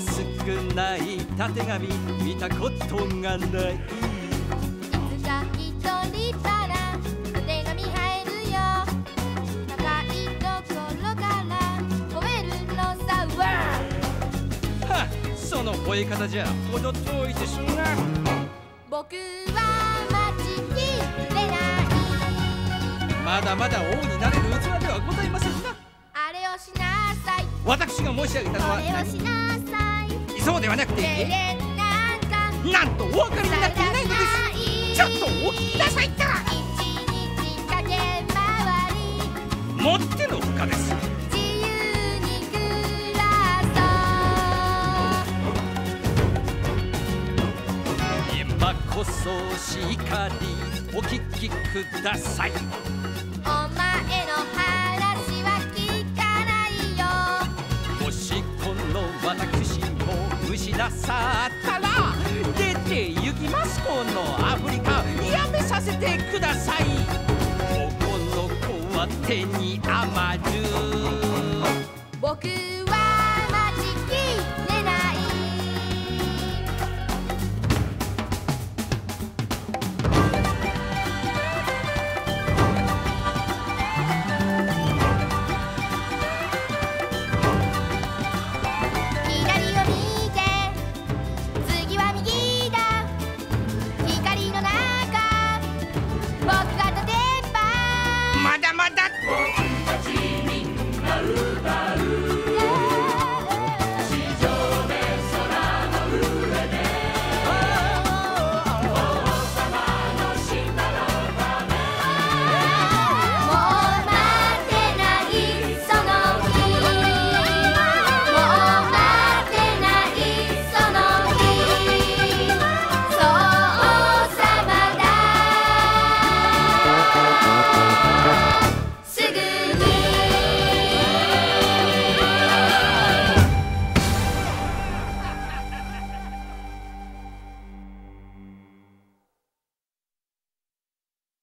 くないたてがみ見たことがない。いつか一人からたてがみ入るよ。高いところから吠えるのさ。わはその吠え方じゃほど遠いでしょうな僕は待ちきれない。まだまだ王になれる器ではございませんな。あれをしなさい。私が申し上げたのこはれをしなさいそうではなくてなんとお分かりになっていないのです。ちょっとお聞きなさいったら。もってのほかです。自由に暮らそう。今こそしかりお聞きください。さったら出て行きます。このアフリカやめさせてください。ここの子は手に余る。僕